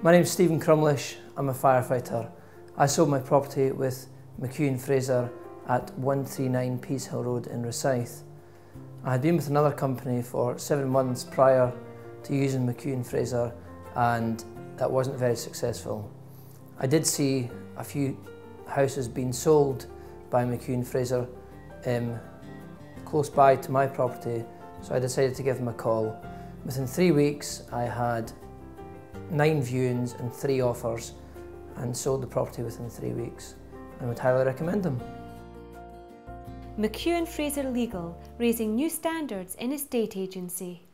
My name's Stephen Crumlish, I'm a firefighter. I sold my property with McEwan Fraser at 139 Peasehill Road in Rosyth. I had been with another company for seven months prior to using McEwan Fraser and that wasn't very successful. I did see a few houses being sold by McEwan Fraser um, close by to my property so I decided to give them a call. Within three weeks I had nine viewings and three offers and sold the property within three weeks. I would highly recommend them. McEwan Fraser Legal, raising new standards in estate agency.